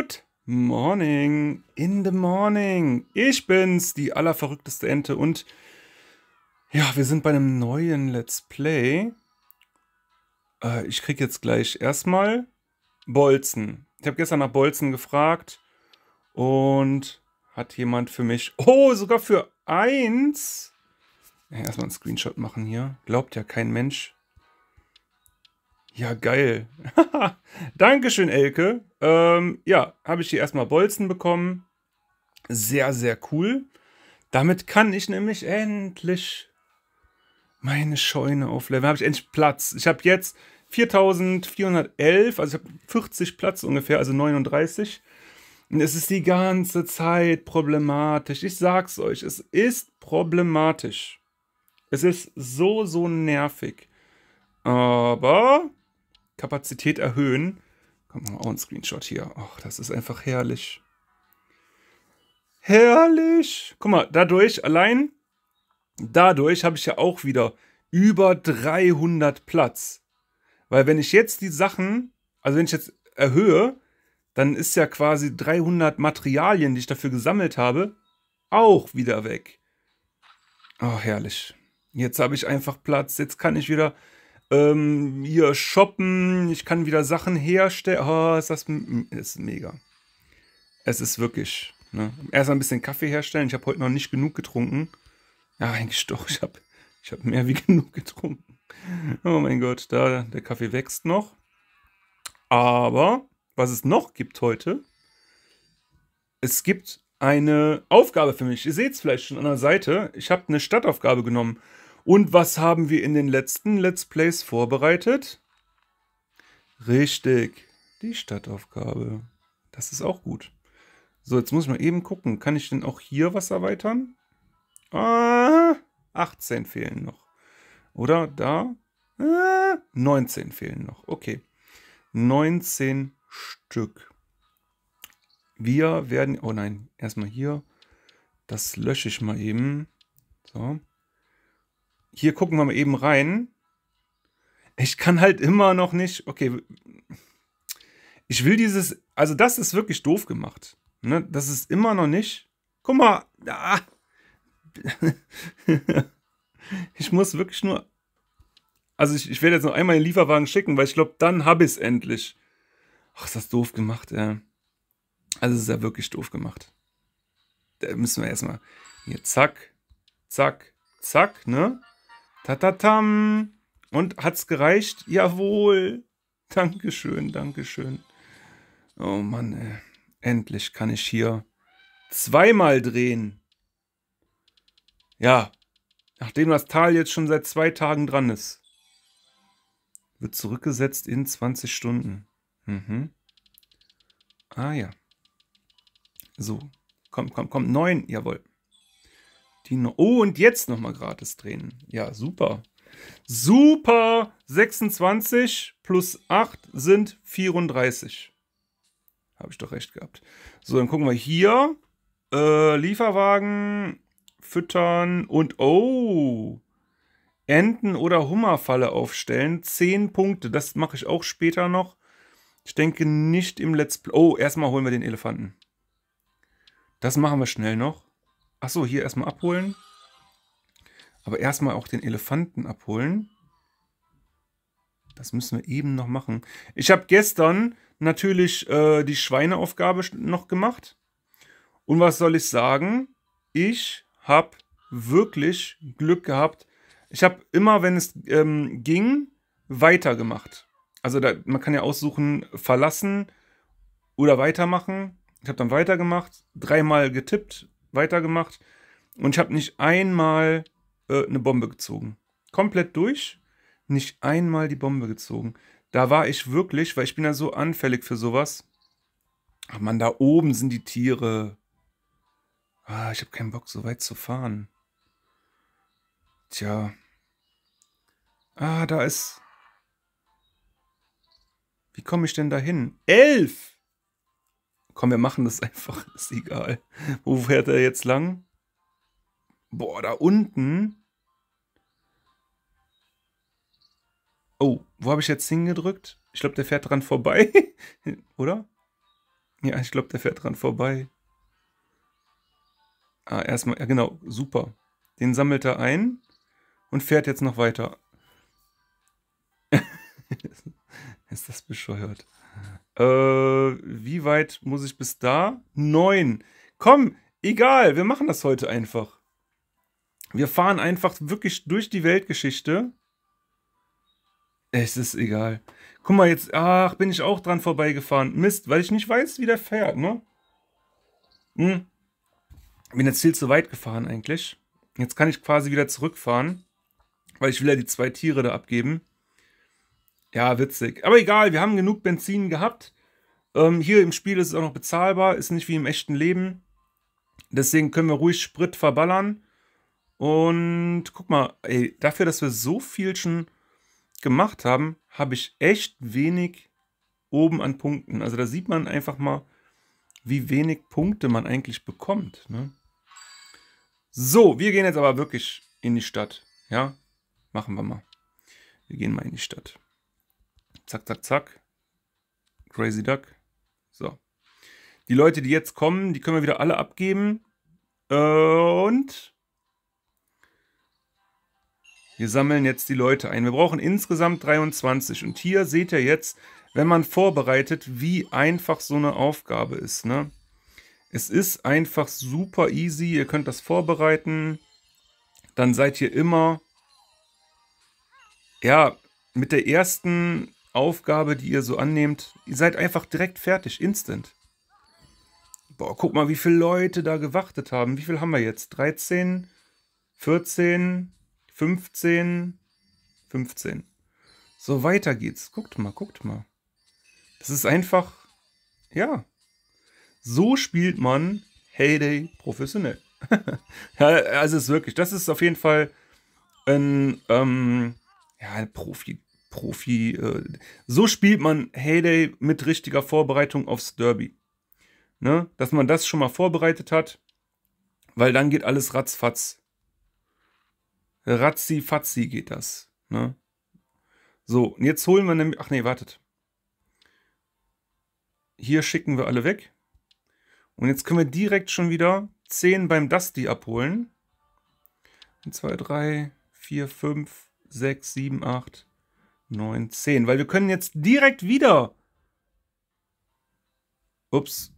Good morning, in the morning. Ich bin's, die allerverrückteste Ente und ja, wir sind bei einem neuen Let's Play. Äh, ich krieg jetzt gleich erstmal Bolzen. Ich habe gestern nach Bolzen gefragt und hat jemand für mich, oh, sogar für eins. Ja, erstmal einen Screenshot machen hier. Glaubt ja kein Mensch. Ja, geil. Dankeschön, Elke. Ähm, ja, habe ich hier erstmal Bolzen bekommen. Sehr, sehr cool. Damit kann ich nämlich endlich meine Scheune aufleveln. Habe ich endlich Platz. Ich habe jetzt 4411, also ich habe 40 Platz ungefähr, also 39. Und es ist die ganze Zeit problematisch. Ich sag's euch, es ist problematisch. Es ist so, so nervig. Aber Kapazität erhöhen. Kommt mal auch ein Screenshot hier. Ach, das ist einfach herrlich. Herrlich. Guck mal, dadurch, allein dadurch habe ich ja auch wieder über 300 Platz. Weil wenn ich jetzt die Sachen, also wenn ich jetzt erhöhe, dann ist ja quasi 300 Materialien, die ich dafür gesammelt habe, auch wieder weg. Oh, herrlich. Jetzt habe ich einfach Platz. Jetzt kann ich wieder ähm, hier shoppen, ich kann wieder Sachen herstellen. Oh, ist das ist mega. Es ist wirklich. Ne? Erst ein bisschen Kaffee herstellen. Ich habe heute noch nicht genug getrunken. Ja, eigentlich doch. Ich habe ich hab mehr wie genug getrunken. Oh mein Gott, da der Kaffee wächst noch. Aber was es noch gibt heute, es gibt eine Aufgabe für mich. Ihr seht es vielleicht schon an der Seite. Ich habe eine Stadtaufgabe genommen. Und was haben wir in den letzten Let's Plays vorbereitet? Richtig, die Stadtaufgabe. Das ist auch gut. So, jetzt muss ich mal eben gucken. Kann ich denn auch hier was erweitern? Ah, 18 fehlen noch. Oder da? Ah, 19 fehlen noch. Okay. 19 Stück. Wir werden... Oh nein, erstmal hier. Das lösche ich mal eben. So hier gucken wir mal eben rein. Ich kann halt immer noch nicht. Okay. Ich will dieses. Also, das ist wirklich doof gemacht. Ne? Das ist immer noch nicht. Guck mal. Ah. ich muss wirklich nur. Also, ich, ich werde jetzt noch einmal den Lieferwagen schicken, weil ich glaube, dann habe ich es endlich. Ach, ist das doof gemacht, ja. Also, es ist ja wirklich doof gemacht. Da müssen wir erstmal. Hier, zack, zack, zack, ne? Tatatam. Und hat's gereicht? Jawohl. Dankeschön, Dankeschön. Oh Mann, ey. endlich kann ich hier zweimal drehen. Ja, nachdem das Tal jetzt schon seit zwei Tagen dran ist. Wird zurückgesetzt in 20 Stunden. Mhm. Ah ja. So, komm, komm, komm, neun, jawohl. Die no oh, und jetzt nochmal gratis drehen. Ja, super. Super! 26 plus 8 sind 34. Habe ich doch recht gehabt. So, dann gucken wir hier. Äh, Lieferwagen, füttern und oh! Enten- oder Hummerfalle aufstellen. 10 Punkte. Das mache ich auch später noch. Ich denke nicht im Let's Play. Oh, erstmal holen wir den Elefanten. Das machen wir schnell noch. Achso, hier erstmal abholen. Aber erstmal auch den Elefanten abholen. Das müssen wir eben noch machen. Ich habe gestern natürlich äh, die Schweineaufgabe noch gemacht. Und was soll ich sagen? Ich habe wirklich Glück gehabt. Ich habe immer, wenn es ähm, ging, weitergemacht. Also da, man kann ja aussuchen, verlassen oder weitermachen. Ich habe dann weitergemacht, dreimal getippt, weitergemacht und ich habe nicht einmal äh, eine Bombe gezogen. Komplett durch, nicht einmal die Bombe gezogen. Da war ich wirklich, weil ich bin ja so anfällig für sowas. Ach man, da oben sind die Tiere. Ah, ich habe keinen Bock, so weit zu fahren. Tja. Ah, da ist... Wie komme ich denn da hin? Elf! Komm, wir machen das einfach. Ist egal. Wo fährt er jetzt lang? Boah, da unten. Oh, wo habe ich jetzt hingedrückt? Ich glaube, der fährt dran vorbei. Oder? Ja, ich glaube, der fährt dran vorbei. Ah, erstmal, ja genau, super. Den sammelt er ein und fährt jetzt noch weiter. Ist das bescheuert? Äh, wie weit muss ich bis da? Neun. Komm, egal, wir machen das heute einfach. Wir fahren einfach wirklich durch die Weltgeschichte. Es ist egal. Guck mal, jetzt, ach, bin ich auch dran vorbeigefahren. Mist, weil ich nicht weiß, wie der fährt, ne? Hm. Bin jetzt viel zu weit gefahren eigentlich. Jetzt kann ich quasi wieder zurückfahren, weil ich will ja die zwei Tiere da abgeben. Ja, witzig. Aber egal, wir haben genug Benzin gehabt. Ähm, hier im Spiel ist es auch noch bezahlbar, ist nicht wie im echten Leben. Deswegen können wir ruhig Sprit verballern. Und guck mal, ey, dafür, dass wir so viel schon gemacht haben, habe ich echt wenig oben an Punkten. Also da sieht man einfach mal, wie wenig Punkte man eigentlich bekommt. Ne? So, wir gehen jetzt aber wirklich in die Stadt. Ja, machen wir mal. Wir gehen mal in die Stadt. Zack, zack, zack. Crazy Duck. So. Die Leute, die jetzt kommen, die können wir wieder alle abgeben. Und wir sammeln jetzt die Leute ein. Wir brauchen insgesamt 23. Und hier seht ihr jetzt, wenn man vorbereitet, wie einfach so eine Aufgabe ist. Ne? Es ist einfach super easy. Ihr könnt das vorbereiten. Dann seid ihr immer, ja, mit der ersten Aufgabe, die ihr so annehmt, ihr seid einfach direkt fertig, instant. Boah, guck mal, wie viele Leute da gewartet haben. Wie viel haben wir jetzt? 13, 14, 15, 15. So, weiter geht's. Guckt mal, guckt mal. Das ist einfach, ja, so spielt man Heyday professionell. ja, also es ist wirklich, das ist auf jeden Fall ein, ähm, ja, ein Profi, Profi. Äh, so spielt man Heyday mit richtiger Vorbereitung aufs Derby. Ne? Dass man das schon mal vorbereitet hat, weil dann geht alles ratzfatz. Ratzi fatzi geht das. Ne? So, und jetzt holen wir nämlich. Ach nee, wartet. Hier schicken wir alle weg. Und jetzt können wir direkt schon wieder 10 beim Dusty abholen. 1, 2, 3, 4, 5, 6, 7, 8, 9, 10. Weil wir können jetzt direkt wieder. Ups.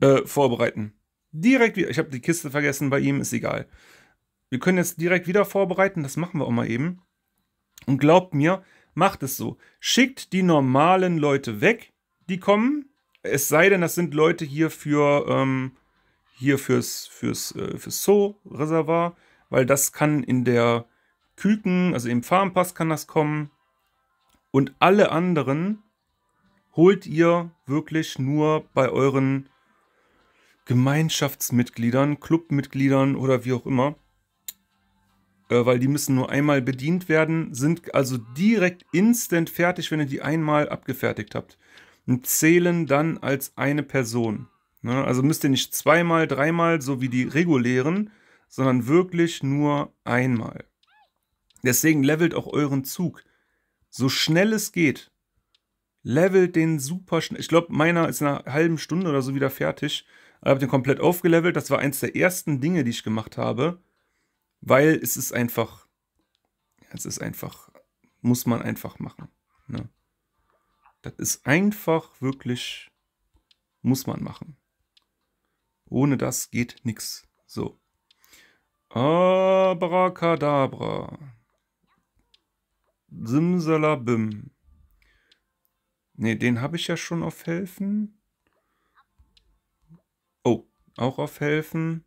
Äh, vorbereiten. Direkt wieder. Ich habe die Kiste vergessen bei ihm, ist egal. Wir können jetzt direkt wieder vorbereiten. Das machen wir auch mal eben. Und glaubt mir, macht es so. Schickt die normalen Leute weg, die kommen. Es sei denn, das sind Leute hier für ähm, hier fürs fürs äh, fürs Zoo-Reservoir, weil das kann in der Küken, also im Farmpass kann das kommen. Und alle anderen holt ihr wirklich nur bei euren Gemeinschaftsmitgliedern, Clubmitgliedern oder wie auch immer. Äh, weil die müssen nur einmal bedient werden, sind also direkt instant fertig, wenn ihr die einmal abgefertigt habt und zählen dann als eine Person. Ne? Also müsst ihr nicht zweimal, dreimal, so wie die regulären, sondern wirklich nur einmal. Deswegen levelt auch euren Zug. So schnell es geht. Levelt den super schnell. Ich glaube, meiner ist in einer halben Stunde oder so wieder fertig. Ich habe den komplett aufgelevelt. Das war eins der ersten Dinge, die ich gemacht habe. Weil es ist einfach. Es ist einfach. Muss man einfach machen. Ne? Das ist einfach wirklich, muss man machen. Ohne das geht nichts. So. Abracadabra. Simsalabim. Ne, den habe ich ja schon auf Helfen. Oh, auch auf Helfen.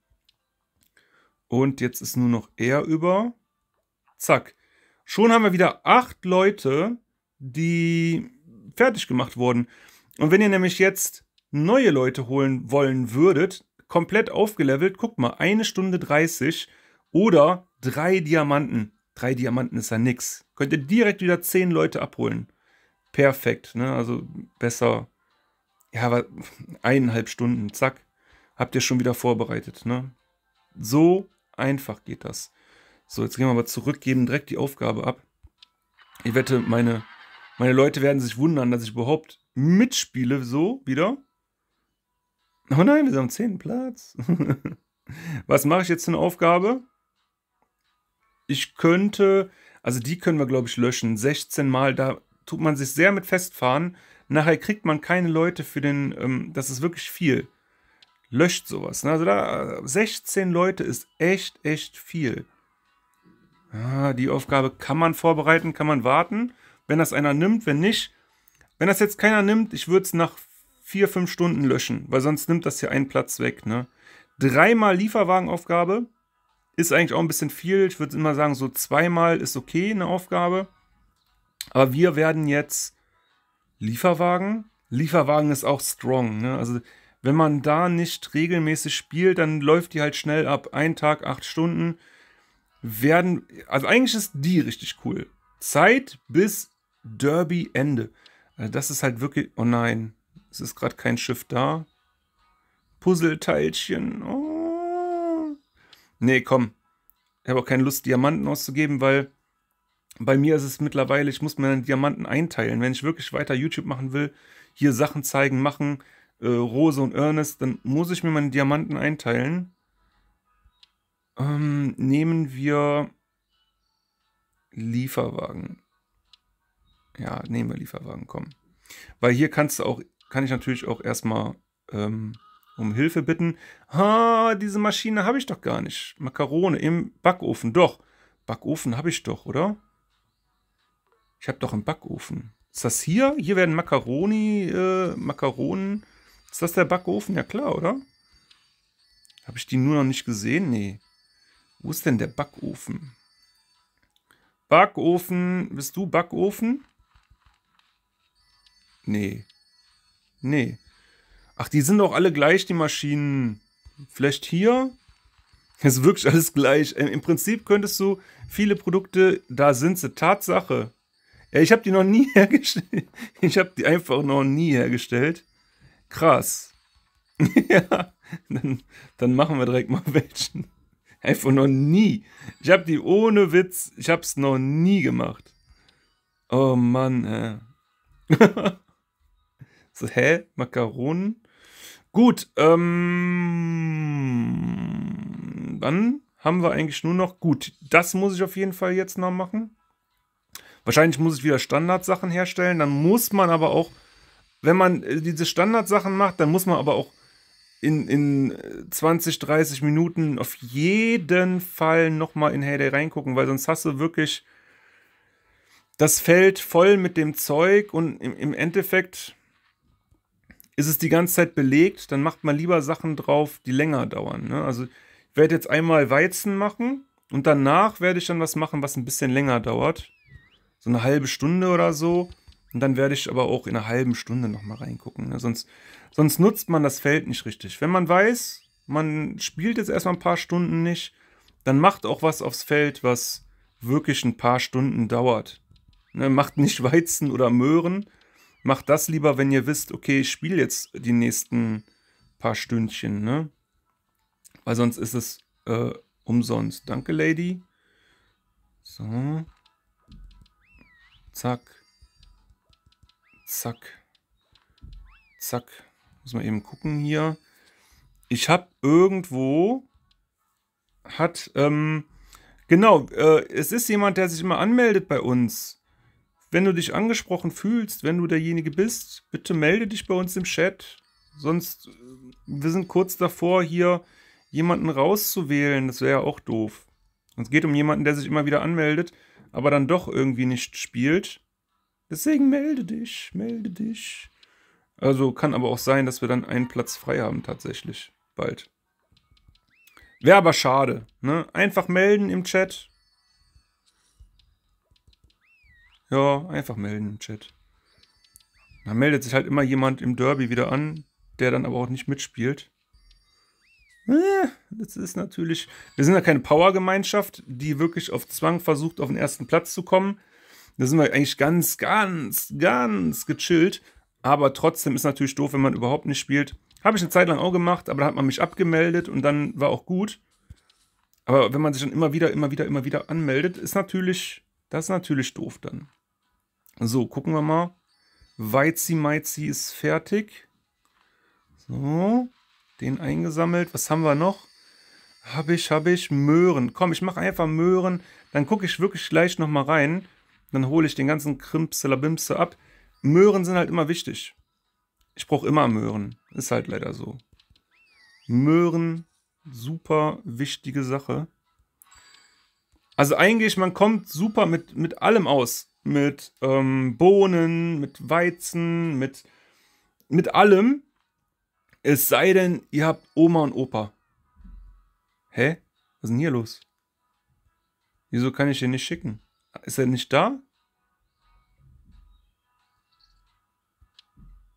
Und jetzt ist nur noch er über. Zack. Schon haben wir wieder acht Leute, die fertig gemacht wurden. Und wenn ihr nämlich jetzt neue Leute holen wollen würdet, komplett aufgelevelt, guckt mal, eine Stunde 30 oder drei Diamanten. Drei Diamanten ist ja nix. Könnt ihr direkt wieder zehn Leute abholen. Perfekt, ne? Also besser. Ja, aber eineinhalb Stunden, zack, habt ihr schon wieder vorbereitet, ne? So einfach geht das. So, jetzt gehen wir aber zurück, geben direkt die Aufgabe ab. Ich wette, meine meine Leute werden sich wundern, dass ich überhaupt mitspiele, so wieder. Oh nein, wir sind am 10. Platz. Was mache ich jetzt für eine Aufgabe? Ich könnte, also die können wir, glaube ich, löschen. 16 Mal, da tut man sich sehr mit festfahren. Nachher kriegt man keine Leute für den, ähm, das ist wirklich viel. Löscht sowas. Ne? Also da 16 Leute ist echt, echt viel. Ah, die Aufgabe kann man vorbereiten, kann man warten. Wenn das einer nimmt, wenn nicht. Wenn das jetzt keiner nimmt, ich würde es nach vier, fünf Stunden löschen, weil sonst nimmt das hier einen Platz weg. Ne? Dreimal Lieferwagenaufgabe ist eigentlich auch ein bisschen viel. Ich würde immer sagen, so zweimal ist okay eine Aufgabe. Aber wir werden jetzt Lieferwagen. Lieferwagen ist auch strong. Ne? Also wenn man da nicht regelmäßig spielt, dann läuft die halt schnell ab. Ein Tag, acht Stunden werden. Also eigentlich ist die richtig cool. Zeit bis Derby Ende. Also das ist halt wirklich. Oh nein, es ist gerade kein Schiff da. Puzzleteilchen. Oh. Nee, komm. Ich habe auch keine Lust, Diamanten auszugeben, weil bei mir ist es mittlerweile, ich muss mir Diamanten einteilen. Wenn ich wirklich weiter YouTube machen will, hier Sachen zeigen, machen, äh, Rose und Ernest, dann muss ich mir meine Diamanten einteilen. Ähm, nehmen wir Lieferwagen. Ja, nehmen wir Lieferwagen, komm. Weil hier kannst du auch, kann ich natürlich auch erstmal ähm, um Hilfe bitten. Ha, diese Maschine habe ich doch gar nicht. Makarone im Backofen. Doch, Backofen habe ich doch, oder? Ich habe doch einen Backofen. Ist das hier? Hier werden Macaroni, äh, Makaronen. Ist das der Backofen? Ja klar, oder? Habe ich die nur noch nicht gesehen? Nee. Wo ist denn der Backofen? Backofen. Bist du Backofen? Nee. Nee. Ach, die sind doch alle gleich, die Maschinen. Vielleicht hier? Das ist wirklich alles gleich. Im Prinzip könntest du viele Produkte, da sind sie. Tatsache. Ja, ich habe die noch nie hergestellt. Ich habe die einfach noch nie hergestellt. Krass. ja, dann, dann, machen wir direkt mal welchen. Einfach noch nie. Ich habe die ohne Witz, ich habe es noch nie gemacht. Oh Mann, äh. so, hä? Makaronen? Gut, ähm, dann haben wir eigentlich nur noch, gut, das muss ich auf jeden Fall jetzt noch machen. Wahrscheinlich muss ich wieder Standardsachen herstellen. Dann muss man aber auch, wenn man äh, diese Standardsachen macht, dann muss man aber auch in, in 20, 30 Minuten auf jeden Fall nochmal in Heyday reingucken, weil sonst hast du wirklich das Feld voll mit dem Zeug und im, im Endeffekt ist es die ganze Zeit belegt, dann macht man lieber Sachen drauf, die länger dauern. Ne? Also ich werde jetzt einmal Weizen machen und danach werde ich dann was machen, was ein bisschen länger dauert so eine halbe Stunde oder so. Und dann werde ich aber auch in einer halben Stunde nochmal reingucken. Ne? Sonst, sonst nutzt man das Feld nicht richtig. Wenn man weiß, man spielt jetzt erstmal ein paar Stunden nicht, dann macht auch was aufs Feld, was wirklich ein paar Stunden dauert. Ne? Macht nicht Weizen oder Möhren. Macht das lieber, wenn ihr wisst, okay, ich spiele jetzt die nächsten paar Stündchen. Ne? Weil sonst ist es äh, umsonst. Danke, Lady. So. Zack. Zack. Zack. Muss man eben gucken hier. Ich habe irgendwo hat, ähm, genau, äh, es ist jemand, der sich immer anmeldet bei uns. Wenn du dich angesprochen fühlst, wenn du derjenige bist, bitte melde dich bei uns im Chat. Sonst, äh, wir sind kurz davor, hier jemanden rauszuwählen. Das wäre ja auch doof. Es geht um jemanden, der sich immer wieder anmeldet aber dann doch irgendwie nicht spielt. Deswegen melde dich, melde dich. Also kann aber auch sein, dass wir dann einen Platz frei haben tatsächlich. Bald. Wäre aber schade. Ne? Einfach melden im Chat. Ja, einfach melden im Chat. Da meldet sich halt immer jemand im Derby wieder an, der dann aber auch nicht mitspielt. Äh, das ist natürlich. Wir sind ja keine Power-Gemeinschaft, die wirklich auf Zwang versucht, auf den ersten Platz zu kommen. Da sind wir eigentlich ganz, ganz, ganz gechillt. Aber trotzdem ist natürlich doof, wenn man überhaupt nicht spielt. Habe ich eine Zeit lang auch gemacht, aber da hat man mich abgemeldet und dann war auch gut. Aber wenn man sich dann immer wieder, immer wieder, immer wieder anmeldet, ist natürlich, das ist natürlich doof dann. So, gucken wir mal. Weizi Meizi ist fertig. So. Den eingesammelt. Was haben wir noch? Habe ich, habe ich. Möhren. Komm, ich mache einfach Möhren. Dann gucke ich wirklich gleich nochmal rein. Dann hole ich den ganzen Krimpselabimse ab. Möhren sind halt immer wichtig. Ich brauche immer Möhren. Ist halt leider so. Möhren, super wichtige Sache. Also eigentlich, man kommt super mit, mit allem aus. Mit ähm, Bohnen, mit Weizen, mit, mit allem. Es sei denn, ihr habt Oma und Opa. Hä? Was ist denn hier los? Wieso kann ich den nicht schicken? Ist er nicht da?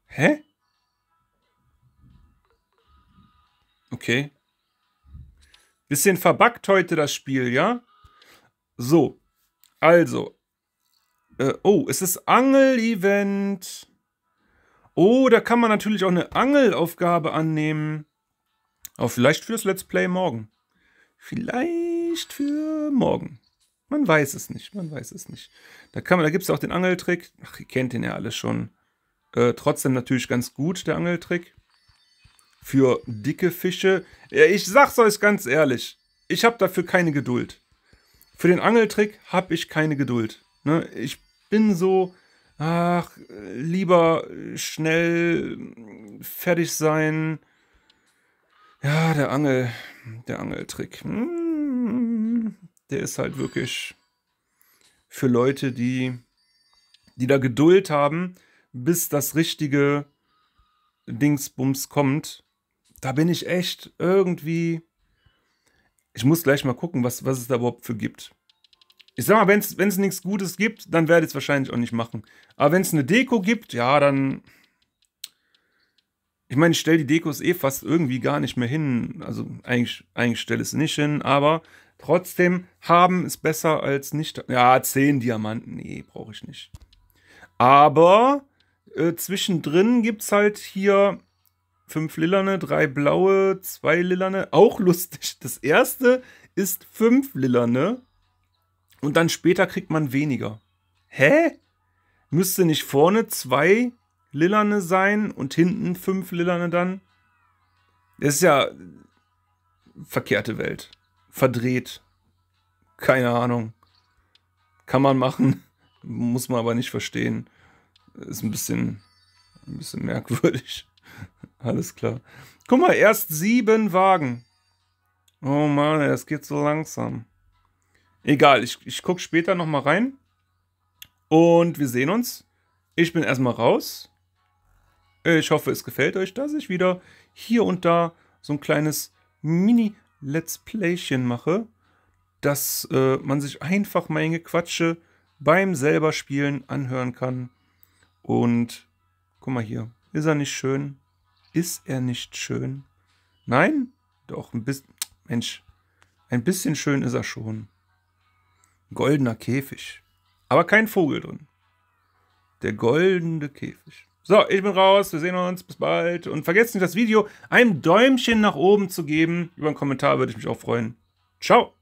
Hä? Okay. Bisschen verbuggt heute das Spiel, ja? So. Also. Äh, oh, es ist Angel-Event. Oh, da kann man natürlich auch eine Angelaufgabe annehmen. Aber vielleicht fürs Let's Play morgen. Vielleicht für morgen. Man weiß es nicht, man weiß es nicht. Da, da gibt es auch den Angeltrick. Ach, ihr kennt den ja alle schon. Äh, trotzdem natürlich ganz gut, der Angeltrick. Für dicke Fische. Ja, ich sag's euch ganz ehrlich. Ich habe dafür keine Geduld. Für den Angeltrick habe ich keine Geduld. Ne? Ich bin so, ach, lieber schnell fertig sein. Ja, der Angel, der Angeltrick. Hm, der ist halt wirklich für Leute, die, die da Geduld haben, bis das richtige Dingsbums kommt. Da bin ich echt irgendwie. Ich muss gleich mal gucken, was, was es da überhaupt für gibt. Ich sag mal, wenn es nichts Gutes gibt, dann werde ich es wahrscheinlich auch nicht machen. Aber wenn es eine Deko gibt, ja, dann. Ich meine, ich stelle die Dekos eh fast irgendwie gar nicht mehr hin. Also eigentlich, eigentlich stelle ich es nicht hin, aber trotzdem haben ist besser als nicht. Ja, 10 Diamanten, nee, brauche ich nicht. Aber äh, zwischendrin gibt es halt hier fünf Lillerne, drei blaue, zwei Lillerne. Auch lustig. Das erste ist fünf Lillerne. Und dann später kriegt man weniger. Hä? Müsste nicht vorne zwei Lillerne sein und hinten fünf Lillerne dann? Das ist ja verkehrte Welt. Verdreht. Keine Ahnung. Kann man machen. Muss man aber nicht verstehen. Ist ein bisschen, ein bisschen merkwürdig. Alles klar. Guck mal, erst sieben Wagen. Oh Mann, das geht so langsam. Egal, ich, ich gucke später nochmal rein. Und wir sehen uns. Ich bin erstmal raus. Ich hoffe, es gefällt euch, dass ich wieder hier und da so ein kleines Mini-Let's Playchen mache, dass äh, man sich einfach mein Gequatsche beim selber Spielen anhören kann. Und guck mal hier, ist er nicht schön? Ist er nicht schön? Nein? Doch, ein bisschen. Mensch, ein bisschen schön ist er schon. Goldener Käfig. Aber kein Vogel drin. Der goldene Käfig. So, ich bin raus. Wir sehen uns. Bis bald. Und vergesst nicht, das Video ein Däumchen nach oben zu geben. Über einen Kommentar würde ich mich auch freuen. Ciao.